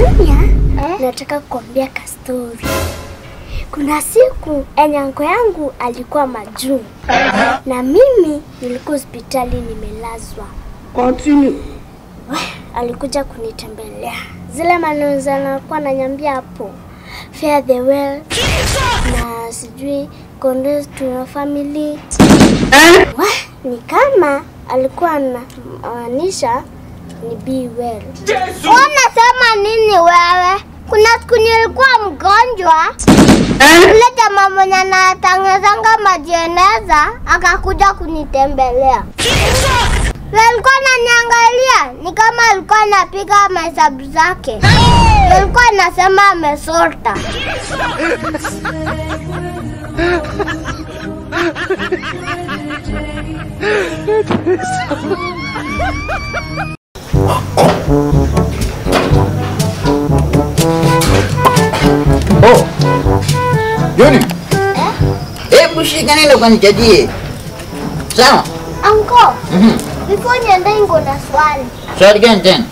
Junior, eh? nataka kuambia kastori. Kuna siku enyango yangu alikuwa majuu na mimi nilikuwa hospitali nimelazwa. Continue. Alikuja kunitembelea, zile maneno anakuwa nanyambia hapo fare the well na sijui condolences to your family Wah, ni kama alikuwa anamaanisha ni be well. Unasema nini wewe? Kuna siku nilikuwa mgonjwa ule jamaa mwenye anatangazanga majeneza akakuja kunitembelea. walikuwa alikuwa ananiangalia ni kama alikuwa anapiga mahesabu zake. Alikuwa anasema amesota. Shika nenda ukanijadie. Sawa? Anko, before niende niko na swali. Swali gani tena?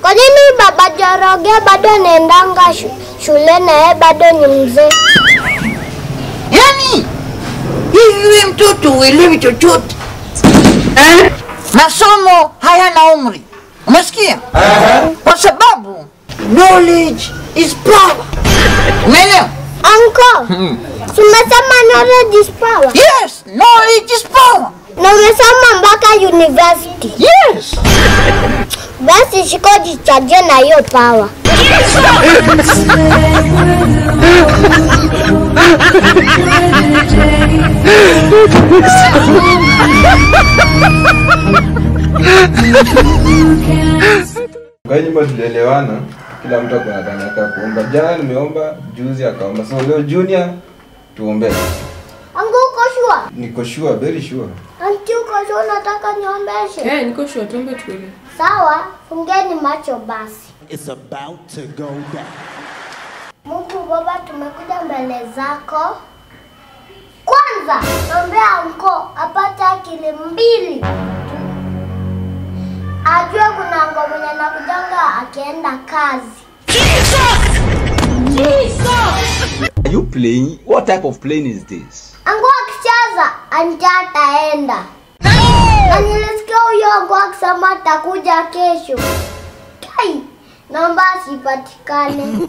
Kwa nini baba Joroge bado anaendanga shu, shule na yeye bado ni mzee? Yaani hivi mtoto uelewi chochote eh? Masomo hayana umri, umesikia? Kwa sababu knowledge is power. Umeelewa? Anko, tumesema knowledge is power. Yes, knowledge is power. Na umesoma mpaka university. Yes. Basi shiko jichaje na hiyo power. Kwa hiyo nyumba tulielewana, kila mtu akona tanaka time yake ya kuomba. Jana nimeomba, juzi akaomba. So leo Junior tuombe. Angu uko shua? Niko shua, very sure. Anti uko shua nataka niombeshe? Eh, niko shua, tuombe tuele. Sawa, fungeni macho basi. It's about to go down. Mungu Baba, tumekuja mbele zako. Kwanza naombea anko apate akili mbili, ajue kuna ango mwenye anakujanga akienda kazi. Jesus! you playing? What type of playing is this? Ango akicheza anja ataenda, na nilisikia huyo ango akisema atakuja kesho. Kai, naomba asipatikane.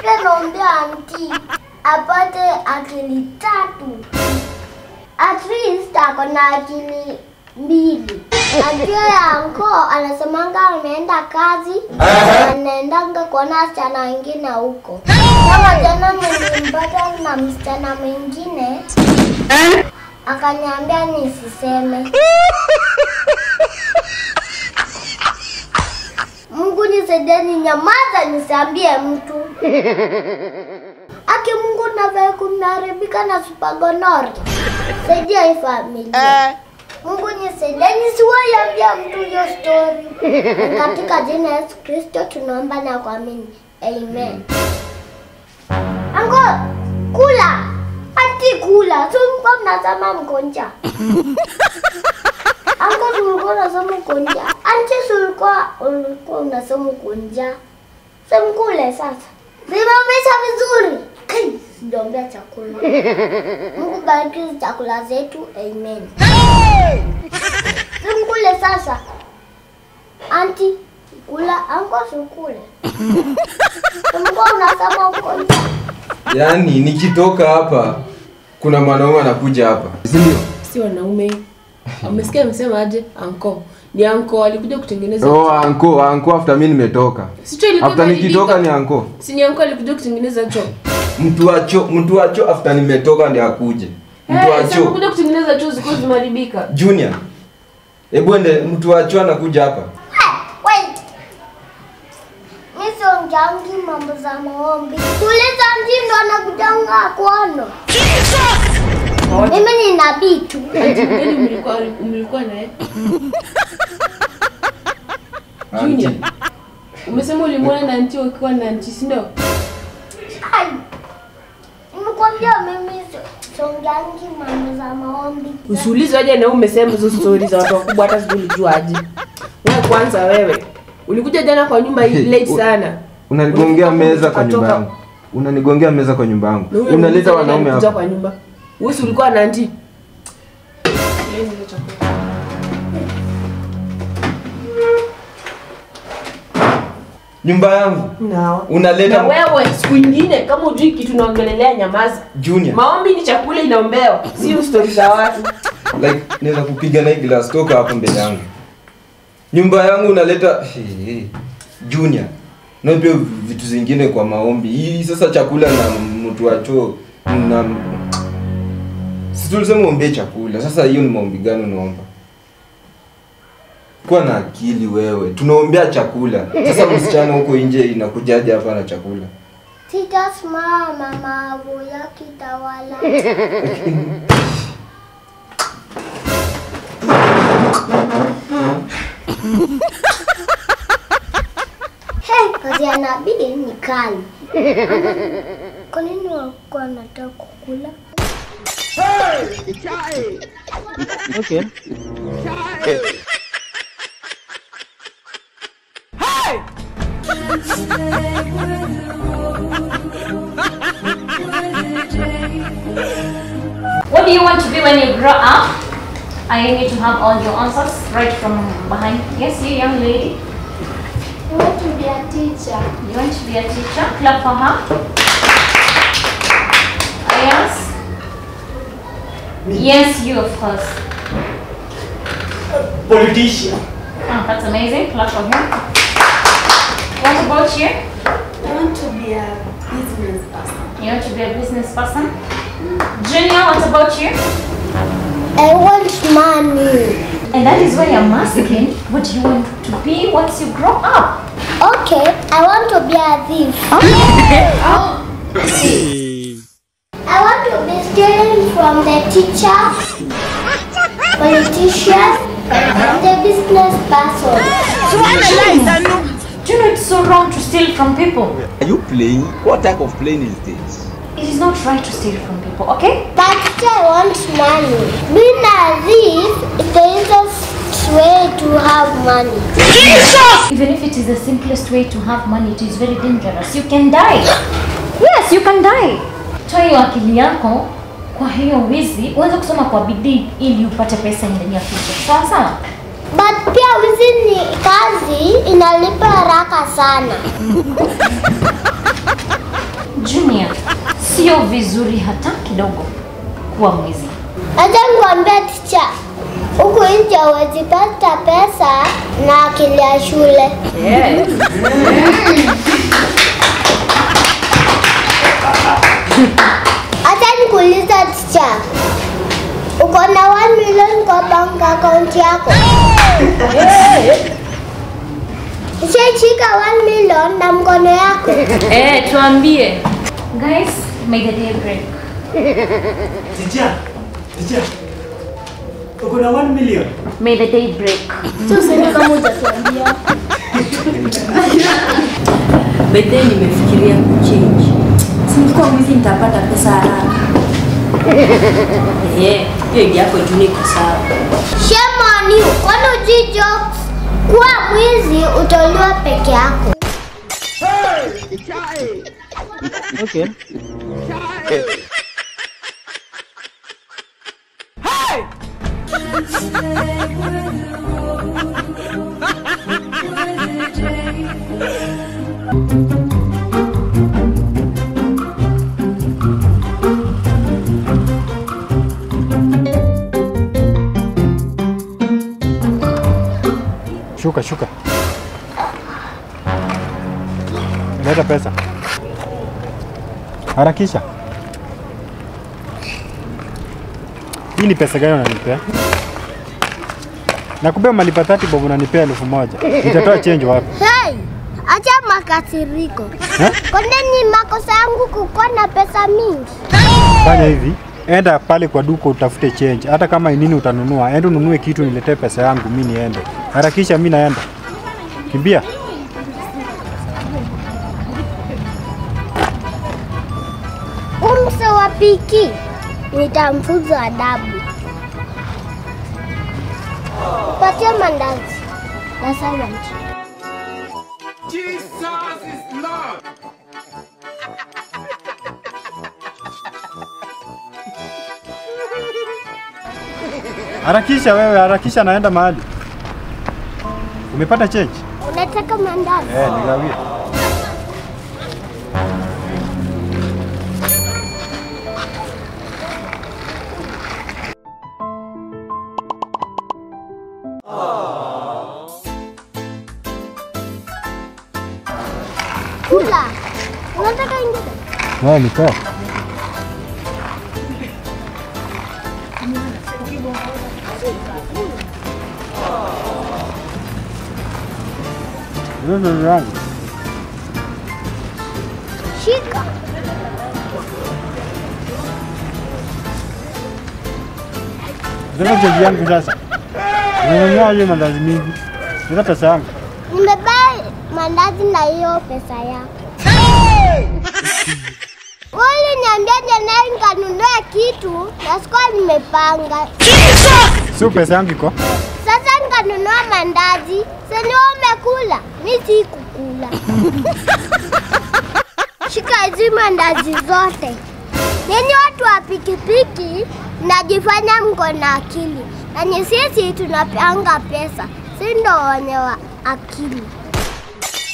Pia naombea anti apate akili tatu, at least ako na akili mbili. Na pia ya anko anasemanga ameenda kazi, anaendanga kuona wasichana wengine huko. Kama jana nilimpata na msichana mwingine akaniambia nisiseme. Mungu nisaidie, ninyamaza nisiambie mtu. Aki Mungu navae kumeharibika na supagonori. Saidia hii familia. Mungu nisaidie nisiwaiambia mtu hiyo story. Katika jina la Yesu Kristo tunaomba na kuamini. Amen. Ango, kula. Ati kula. So mko mnasema mkonja. Ango tulikuwa unasema mgonja. Anti tulikuwa ulikuwa unasema kunja. Semkule sasa. Simamisha vizuri. Sijaombea chakula. Mungu bariki chakula zetu. Amen. Sasa. Anti, kula. anko unasema uko Yaani nikitoka hapa kuna mwanaume anakuja hapa. Si ndio? Si wanaume. Umesikia amesema aje? Anko. Ni anko alikuja kutengeneza. Oh, anko, anko after mimi nimetoka. After nikitoka ni anko. Si ni anko alikuja kutengeneza choo. Mtu wa choo, mtu wa choo after nimetoka ndio akuje. Mtu wa Eh, kuja kutengeneza choo ziko zimeharibika. Junior. Hebu ende mtu wa choo anakuja hapa. Siongeangi mambo za maombi. Tuliza mtindo anakujanga kwano. Mimi ni nabii tu. Mlikuwa mlikuwa naye? Junior. Umesema ulimwona na nti ukiwa na si ndio? Ai. Nimekwambia mimi si- siongeangi mambo za maombi. Usiulize aje na umesema hizo stories za watu wakubwa hata sijui ulijua aje. Wewe kwanza wewe. ulikuja jana kwa nyumba hii late sana unanigongea meza kwa nyumba yangu unanigongea meza kwa nyumba yangu unaleta wanaume hapa kwa nyumba wewe ulikuwa na anti nyumba yangu. No. unaleta na wewe siku ingine kama ujui kitu naongelelea nyamaza junior. Maombi ni chakula inaombewa si stori za watu. Like naweza kupiga na glass toka hapo mbele yangu. Nyumba yangu unaleta hey, hey, junior. Na pia vitu zingine kwa maombi. Hii sasa chakula na mtu wacho na si tulisema ombee chakula. Sasa hiyo ni maombi gani unaomba kuwa na akili wewe tunaombea chakula sasa msichana huko nje inakujaje hapa na chakula Sitasimama ya kitawala Hey, kazi ya nabii ni kali. Kwa nini wakuwa wanataka kukula? Okay. What do you want to be when you grow up? I need to have all your answers right from behind. Yes, you young lady. I want to be a teacher. You want to be a teacher? Clap for her. Yes. Yes, you of course. Politician. Oh, that's amazing. Clap for him. What about you? I want to be a business person. You want to be a business person? Junior, what about you? I want money. And that is why I'm asking, what do you want to be once you grow up? Okay, I want to be a thief. Oh. I want to be stealing from the teacher, politician, and the business person. Do you know it's so wrong to steal from people? Are you playing? What type of playing is this? It is not right to steal from people, okay? But I want money. Being a thief is the easiest way to have money. Jesus! Even if it is the simplest way to have money, it is very dangerous. You can die. Yes, you can die. Toa hiyo akili yako kwa hiyo wizi, uweze kusoma kwa bidii ili upate pesa in the near future. Sawa sawa? But pia wizi ni kazi inalipa haraka sana. Junior, sio vizuri hata kidogo kuwa mwizi. Acha nikwambie ticha, huku nje huwezi pata pesa na akili ya shule. Acha nikuulize ticha, uko na 1 million kwa bank account yako? Ushashika 1 million na mkono yako? Eh, tuambie. Guys, may the day break. Teacher. Teacher. Uko na 1 million. May the day break. Bedhe nimefikiria kuchange. Sikuwa mwizi nitapata pesa haraka. Eh, hiyo idea yako juu niko sawa. Shame on you. Kwani uji jokes? Kuwa mwizi utoliwa peke yako. Okay. Leta pesa. Harakisha. Hii ni pesa gani unanipea? Nakupea malipa 30 bob unanipea elfu moja. Nitatoa change wapi? Hey, acha makasiriko. Kwani ni makosa yangu kukuwa na pesa mingi? Fanya hivi. Enda pale kwa duka utafute change. Hata kama inini nini utanunua, enda ununue kitu niletee pesa yangu mimi niende. Harakisha mimi naenda. Kimbia. rafiki, nitamfunza adabu. Patia mandazi na sandwich. Jesus is Lord. Harakisha wewe, harakisha, naenda mahali. Umepata change? Unataka mandazi? Eh, nigawie. Kula. Unataka ingine? Wewe nipe. Wewe yangu. Shika. Ndio change yangu sasa. Unanunua mandazi mingi. Ndio pesa yangu. Mandazi na hiyo pesa yako. Wewe niambia jana nikanunua kitu na sikuwa nimepanga. Sio pesa yangu iko. Sasa nikanunua mandazi. Sasa ni wewe umekula, mimi si kukula. Shika hizi mandazi zote. Nenye watu wa pikipiki najifanya mko na akili, na ni sisi tunapanga pesa, si ndo wenye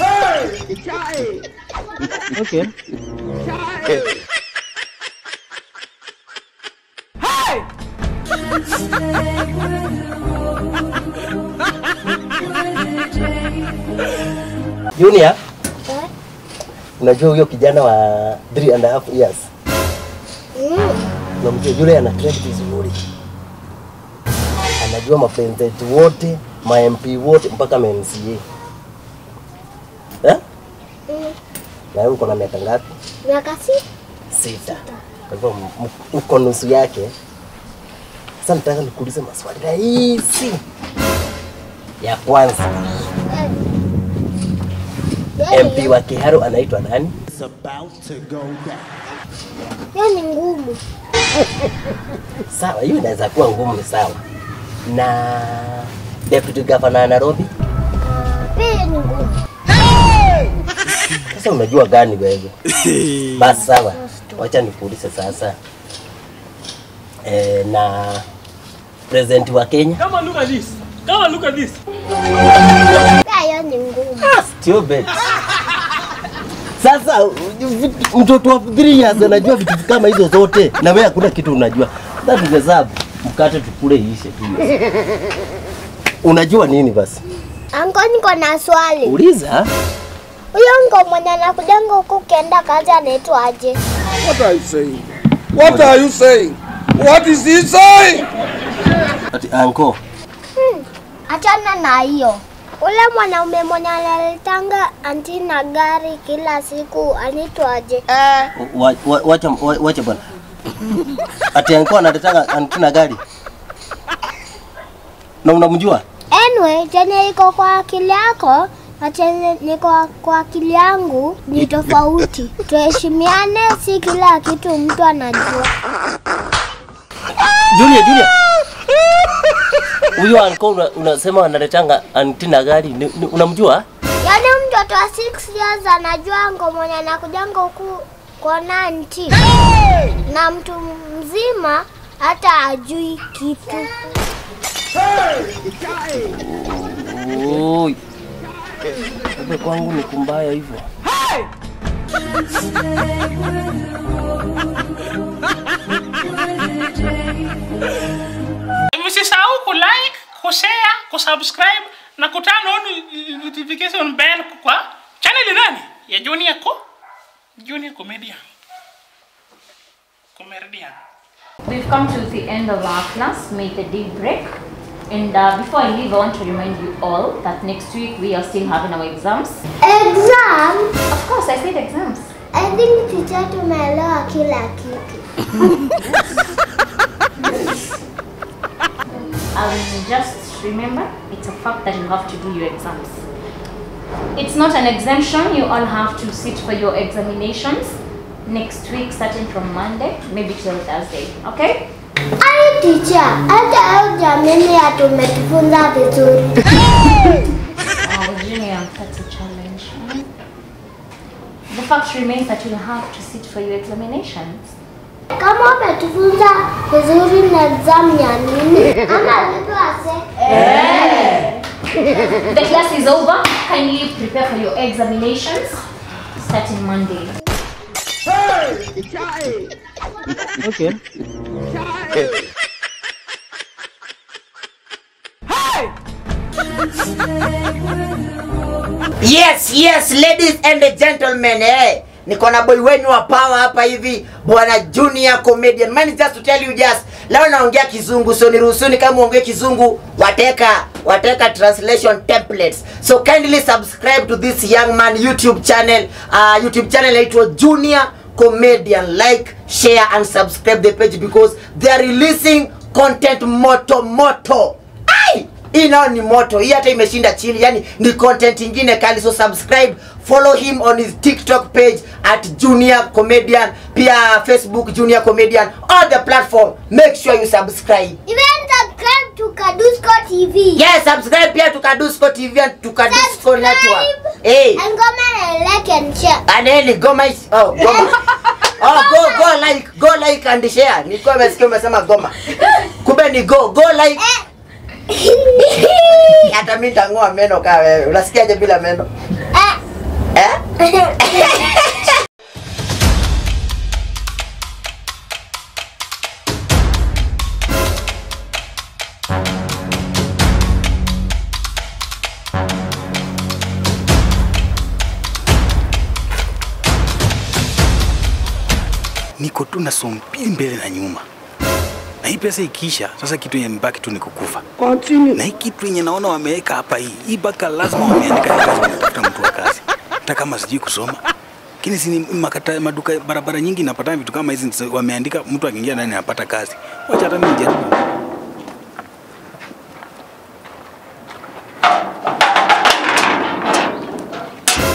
wa Chai! Okay. Junior, unajua huyo kijana wa 3 and a half years unamjua yule ana trend vizuri, anajua mapresident wote ma MP wote mpaka MCA eh? Na wewe uko na miaka ngapi? Miaka sita. Sita. Kwa hivyo uko nusu yake. Sasa nataka nikuulize maswali rahisi. Ya kwanza, MP wa Kiharu anaitwa nani? Hiyo ni ngumu. Sawa, hiyo inaweza kuwa ngumu, ni sawa. Na deputy governor wa Nairobi, Pia ni ngumu. Sasa unajua gani wewe? Basi sawa, wacha nikuulize sasa. E, na president wa Kenya kama look at this. kama look at this. Pia ni ngumu. Stupid. Sasa mtoto wa 3 years anajua vitu kama hizo zote, na wewe hakuna kitu unajua. Sasa tuhesabu mkate tukule iishe tu. Unajua nini basi? Anko, niko na swali. Uliza. Huyo ngo mwenye anakujanga huku ukienda kazi anaitwa aje? What are you saying? What are you saying? What is he saying? Ati anko, Hmm, achana na hiyo. Ule mwanaume mwenye analetanga anti na gari kila siku anaitwa aje? wa- wa- wacha wacha bwana. Ati anko analetanga antina gari. Na unamjua? Anyway, chenye iko kwa akili yako na ni niko kwa akili yangu ni tofauti. Tuheshimiane, si kila kitu mtu anajua. Julia, Julia. Huyo anko una- unasema analetanga antina gari, unamjua? Yaani mtoto wa 6 years anajua ngo mwenye anakujanga huku kuona anti, na mtu mzima hata ajui kitu. Oi. Kumbe kwangu ni kumbaya hivyo. Msisahau kulike, kushare, kusubscribe na kuturn on notification bell kwa channel nani ya Junior ko Junior Comedian. Comedian. We've come to the end of our class, Make a deep break. And uh, before I leave, I want to remind you all that next week we are still having our exams. Exams? Of course, I said exams. I think teacher tumeelewa kila kitu. Um, just remember, it's a fact that you have to do your exams. It's not an exemption, you all have to sit for your examinations next week, starting from Monday, maybe till Thursday, okay? Ai teacher, hata auja mimi hatumetufunza vizuri. Oh, Junior, that's a challenge. hmm? The fact remains that you'll have to sit for your examinations. Kama ametufunza vizuri na exam ya nini? Ama vitu ase? The class is over. Kindly prepare for your examinations starting Monday. Okay. Yes, yes, ladies and gentlemen, eh. Niko na boy wenu wa power hapa hivi, bwana Junior comedian. Man, just to tell you just, leo naongea kizungu, so niruhusuni kama uongee kizungu, wateka wateka translation templates. So kindly subscribe to this young man YouTube channel. Uh, YouTube channel inaitwa Junior comedian. Like, share and subscribe the page because they are releasing content moto moto. Hii nao ni moto. Hii hata imeshinda chili. yani ni content ingine kali. So subscribe. Follow him on his tiktok page at junior comedian. Pia facebook junior comedian. All the platform. Make sure you subscribe. Even subscribe to Kadusko TV. yes subscribe pia to kadusko tv and to kadusko network. Hey. And comment and like and share. and then goma is oh goma oh go go like go like and share. Nilikuwa nimesikia umesema goma. Kumbe ni go go like hata mimi nitang'oa meno kaa wewe. Unasikiaje bila meno? Eh? niko tu na somo mbele na nyuma, hii pesa ikiisha, sasa kitu yenye mbaki tu ni kukufa. Na hii kitu yenye naona wameweka hapa, hii hii baka lazima wameandika ni kazi, wanatafuta mtu wa kazi, hata kama sijui kusoma lakini si makata, maduka barabara nyingi napata vitu kama hizi, wameandika mtu akiingia ndani anapata kazi. Wacha hata mimi nijaribu.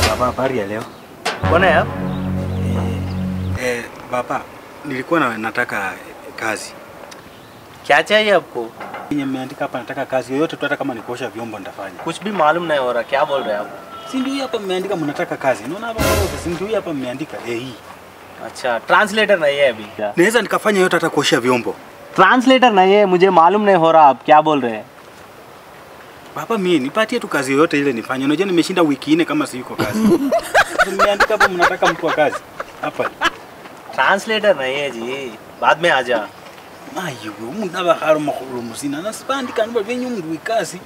Baba, habari ya leo? Bona ya? Eh, Eh, baba, nilikuwa na, nataka kazi. क्या चाहिए आपको Yenye mmeandika hapa nataka kazi yoyote tu hata kama ni kuosha vyombo nitafanya. कुछ भी मालूम नहीं हो रहा क्या बोल रहे हैं आप Si ndio hii hapa mmeandika mnataka kazi. Unaona hapa wote, si ndio hii hapa mmeandika eh hii. अच्छा ट्रांसलेटर नहीं है अभी Naweza nikafanya yote hata kuosha vyombo. Translator नहीं है मुझे मालूम नहीं हो रहा आप क्या बोल रहे हैं Baba mimi nipatie tu kazi yoyote ile nifanye. Unajua nimeshinda wiki nne kama siyuko kazi. Mmeandika hapa mnataka mtu wa kazi. Hapa. Translator नहीं है जी बाद में आ जा Ayo, umuntu abaharo makuru musina. Nasipandika nubwo benye umuntu wikazi.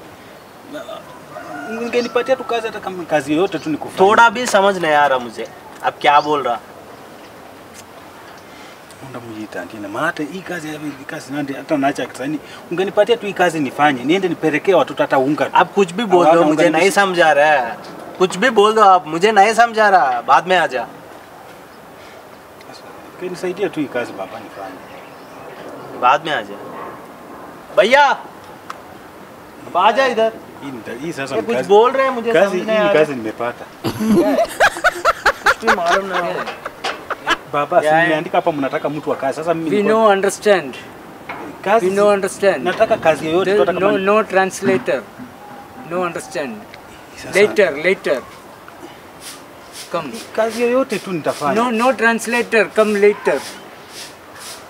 Ungenipatia tu kazi hata kama kazi yoyote tu nikufanya. थोड़ा भी समझ नहीं आ रहा मुझे अब क्या बोल रहा Unda mujiita ndine maana hata hii kazi hii kazi nandi hata naacha kisani ungenipatia tu hii kazi nifanye niende nipelekee watoto hata unga आप कुछ भी बोल दो मुझे नहीं समझा रहा है कुछ भी बोल दो आप मुझे नहीं समझा रहा बाद में आ जा nisaidia tu hii kazi baba nifanye बाद में आ जाए भैया आ जाए इधर कुछ बोल रहे हैं मुझे कजिन में पाता मालूम ना baba yeah. simeandika hapa mnataka mtu akae sasa mimi we know understand kazi we know understand nataka kazi yoyote no, kama... no translator no understand sasa. later later come kazi yoyote tu nitafanya no no translator come later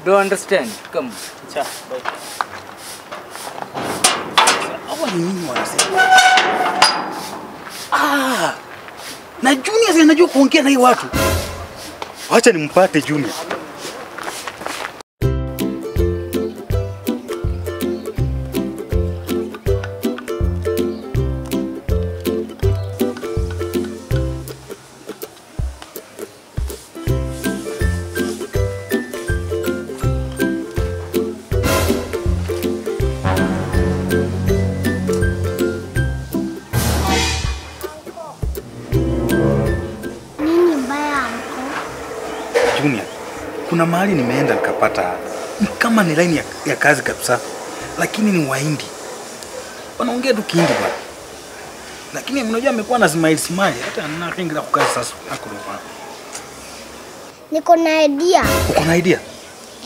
Do understand? Come. Cha. Hawa ni? Ah! Na Junior anajua kuongea na hii watu. Wacha nimpate Junior. Kuna mahali nimeenda nikapata ni kama ni line ya, ya kazi kabisa, lakini ni Wahindi wanaongea tu Kihindi bwana, lakini mnajua amekuwa na smile smile, hata nothing la kukaa sasa. Hakuna Niko na idea. uko na idea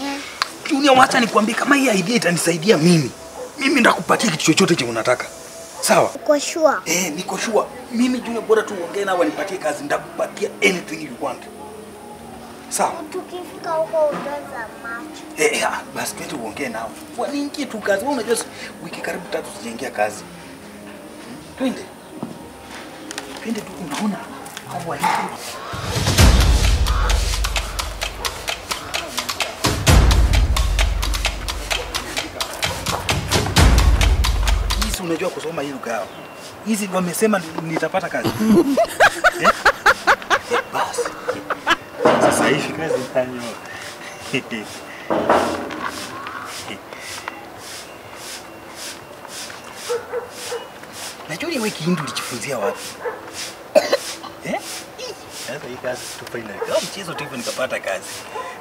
Eh. Junior, wacha nikwambie, kama hii idea itanisaidia mimi, mimi ndakupatia kitu chochote chenye unataka, sawa? Uko sure? Eh, niko sure. Mimi Junior, bora tu uongee na wanipatie kazi, ndakupatia anything you want. Sawa. Tukifika huko utaza macho. Eh, eh, ah, basi twende uongee nao. Waniingie tu kazi. Wewe unajua wiki karibu tatu sijaingia kazi. Hmm? Twende. Twende tu unaona hao. Hizi unajua kusoma hii lugha yao. Hizi wamesema nitapata kazi. eh? Eh, basi. Sasa hivi kazi itanyoka. Najua wewe Kihindi ulijifunzia wapi? Eh? Sasa hii kazi tu Kwa mchezo tu hivyo nikapata kazi.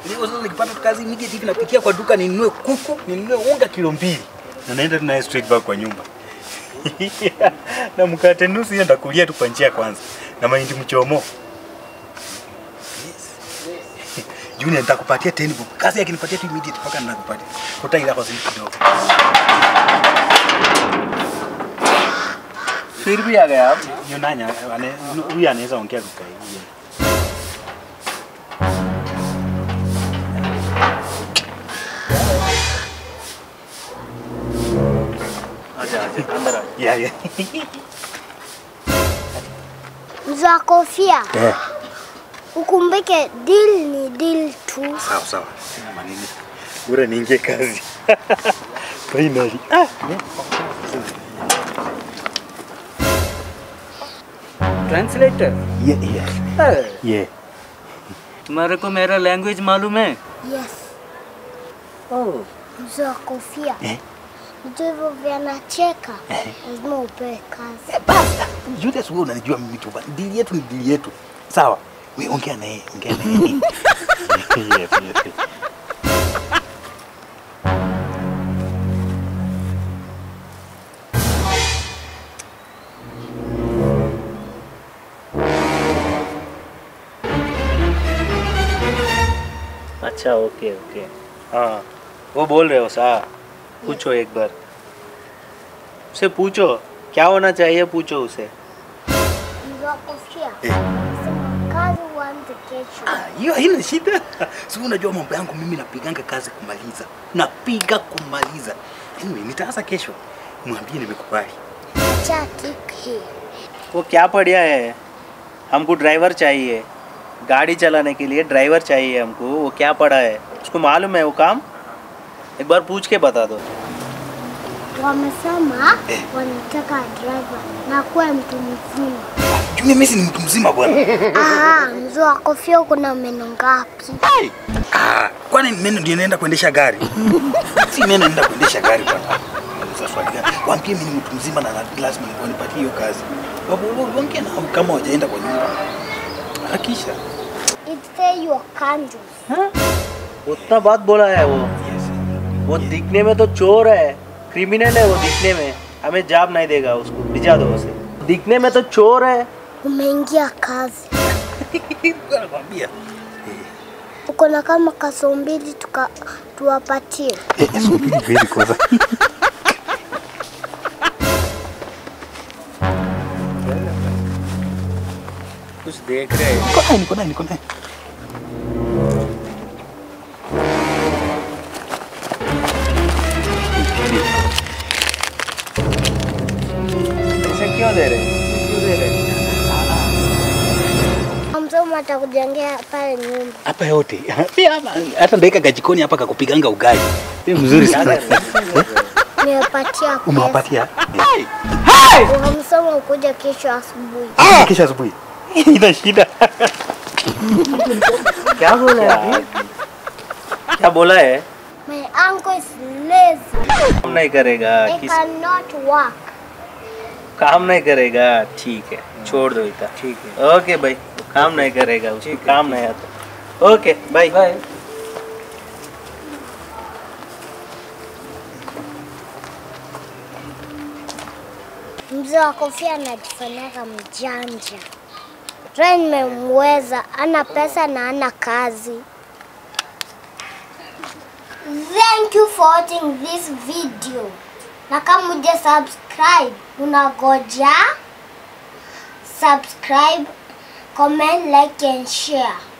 Leo sasa nikipata kazi immediate napikia kwa duka ninunue kuku, ninunue unga kilo mbili. Na naenda tena straight back kwa nyumba. na mkate nusu hiyo ndakulia tu kwa njia kwanza. Na mahindi mchomo. Junior nitakupatia 10 bob. Kazi yakinipatia tu immediate mpaka ninakupatia. Utaila kwa siku kidogo. फिर भी आ गया आप यो नानी आने हुई आने से उनके रुका है ये आजा आजा अंदर आ या या Mzee wa kofia, eh ukumbuke deal ni deal tu. sawa sawa sina maneno bora niingie kazi finally ah translator ये ये ये तुम्हारे को मेरा लैंग्वेज मालूम है Yes. ओह Mzee wa kofia, Eh. vitu hivyo vinacheka, lazima upewe kazi. Julius wewe unanijua mimi tu bana. Dili yetu ni dili yetu. Sawa. Na yeye. yes, yes. yes. अच्छा okay okay हाँ वो बोल रहे हो सा पूछो एक बार उसे पूछो क्या होना चाहिए पूछो उसे Hiyo haina shida. Si unajua mambo yangu mimi napiganga kazi kumaliza. Napiga kumaliza. Anyway, nitaanza kesho. Mwambie nimekubali. Acha tik hii. वो क्या पढ़िया है हमको ड्राइवर चाहिए गाड़ी चलाने के लिए ड्राइवर चाहिए हमको वो क्या पढ़ा है उसको मालूम है वो काम एक बार पूछ के बता दो Wamesema wanataka driver na kuwe mtu mzima. Junior Messi ni mtu mzima bwana. Ah, mzee wa kofia uko na meno ngapi? Ah, kwani mimi ndio naenda kuendesha gari? si mimi naenda kuendesha gari bwana. Sasa swali gani? Waambie mimi ni mtu mzima na na- lazima nikuwa nipatie hiyo kazi. Wapo waongee na kama wajaenda kwa nyumba. Hakisha. It say your kanju. उतना बात बोला है वो वो दिखने में तो चोर है क्रिमिनल है वो दिखने में हमें जॉब नहीं देगा उसको भिजा दो उसे दिखने में तो चोर है Umeingia kazi. Nakwambia. Eh. Uko na kama kaso mbili tuka tuwapatie. Eh, Subiri mbili kwanza. Kus dekh rahe. Msomo atakujengea pale nyumba. Hapa yote. Pia hapa hata ndaika jikoni hapa kakupiganga ugali. Ni mzuri sana. Nimepatia pesa. Umewapatia? Msomo ukuja kesho asubuhi. Ah, kesho asubuhi. Ina shida. क्या बोला है क्या बोला है My uncle is lazy. काम नहीं करेगा He किस cannot work. काम नहीं करेगा ठीक है छोड़ दो इतना ठीक है ओके भाई काम नहीं करेगा उसको काम नहीं आता okay bye bye Mzee wa kofia anajifanyaga mjanja. Rai nimemweza, ana pesa na ana kazi. Thank you for watching this video. Na kama uja subscribe, unagoja subscribe, comment, like and share.